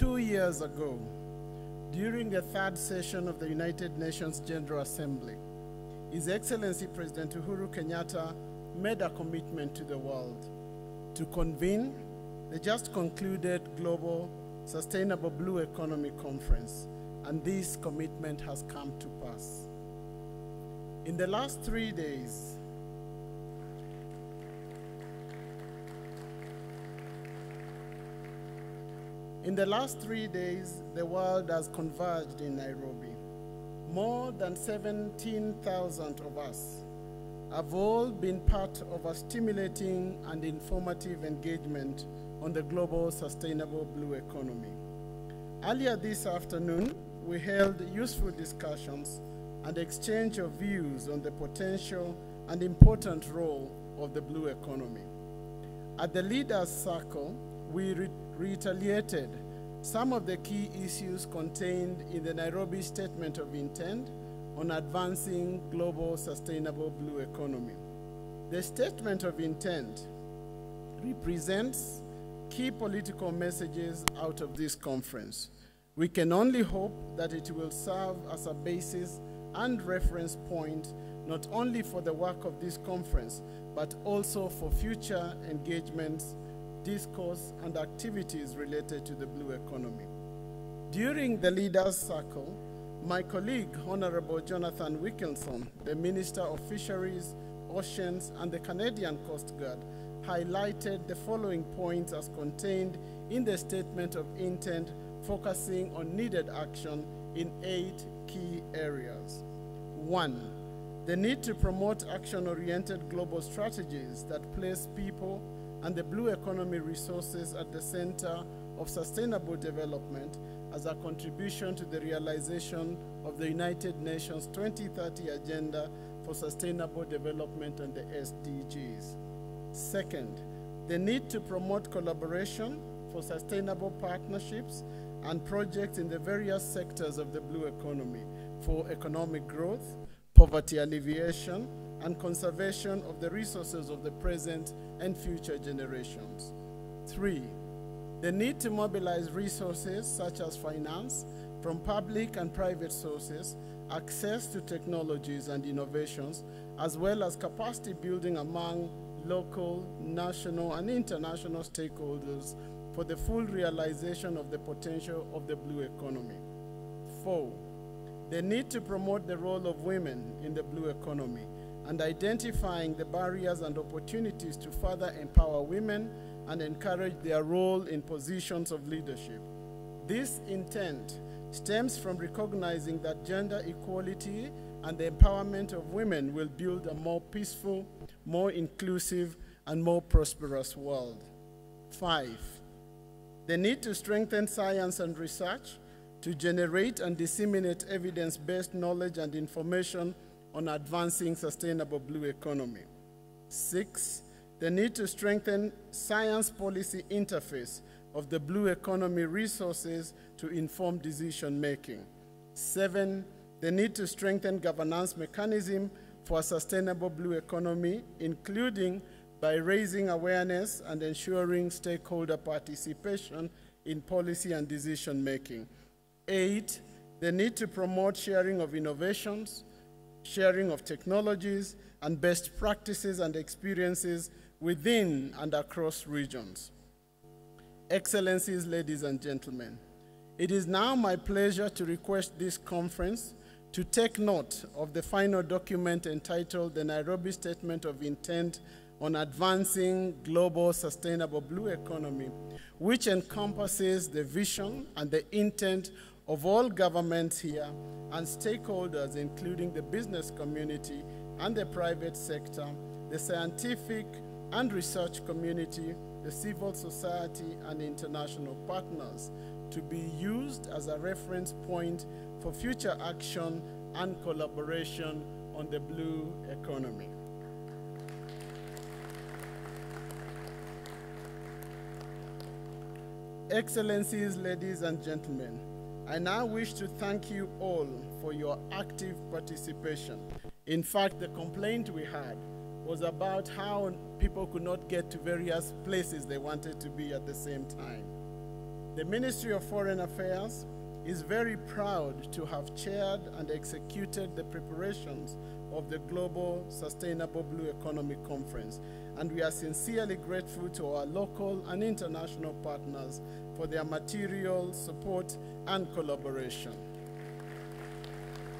two years ago, during the third session of the United Nations General Assembly, His Excellency President Uhuru Kenyatta made a commitment to the world to convene the just concluded Global Sustainable Blue Economy Conference, and this commitment has come to pass. In the last three days, In the last three days, the world has converged in Nairobi. More than 17,000 of us have all been part of a stimulating and informative engagement on the global sustainable blue economy. Earlier this afternoon, we held useful discussions and exchange of views on the potential and important role of the blue economy. At the Leaders Circle, we re- reiterated some of the key issues contained in the Nairobi Statement of Intent on advancing global sustainable blue economy. The Statement of Intent represents key political messages out of this conference. We can only hope that it will serve as a basis and reference point not only for the work of this conference, but also for future engagements discourse, and activities related to the blue economy. During the Leaders Circle, my colleague, Honorable Jonathan Wilkinson, the Minister of Fisheries, Oceans, and the Canadian Coast Guard, highlighted the following points as contained in the Statement of Intent, focusing on needed action in eight key areas. One, the need to promote action oriented global strategies that place people and the blue economy resources at the center of sustainable development as a contribution to the realization of the United Nations 2030 Agenda for Sustainable Development and the SDGs. Second, the need to promote collaboration for sustainable partnerships and projects in the various sectors of the blue economy for economic growth, poverty alleviation, and conservation of the resources of the present and future generations. Three, the need to mobilize resources such as finance from public and private sources, access to technologies and innovations, as well as capacity building among local, national, and international stakeholders for the full realization of the potential of the blue economy. Four, the need to promote the role of women in the blue economy and identifying the barriers and opportunities to further empower women and encourage their role in positions of leadership. This intent stems from recognizing that gender equality and the empowerment of women will build a more peaceful, more inclusive, and more prosperous world. Five, the need to strengthen science and research to generate and disseminate evidence based knowledge and information on advancing sustainable blue economy. Six, the need to strengthen science policy interface of the blue economy resources to inform decision making. Seven, the need to strengthen governance mechanism for a sustainable blue economy, including by raising awareness and ensuring stakeholder participation in policy and decision making. Eight, the need to promote sharing of innovations, sharing of technologies, and best practices and experiences within and across regions. Excellencies, ladies and gentlemen, it is now my pleasure to request this conference to take note of the final document entitled the Nairobi Statement of Intent on Advancing Global Sustainable Blue Economy, which encompasses the vision and the intent of all governments here and stakeholders, including the business community and the private sector, the scientific and research community, the civil society, and international partners to be used as a reference point for future action and collaboration on the blue economy. Excellencies, ladies and gentlemen, I now wish to thank you all for your active participation. In fact, the complaint we had was about how people could not get to various places they wanted to be at the same time. The Ministry of Foreign Affairs is very proud to have chaired and executed the preparations of the Global Sustainable Blue Economy Conference, and we are sincerely grateful to our local and international partners for their material support and collaboration.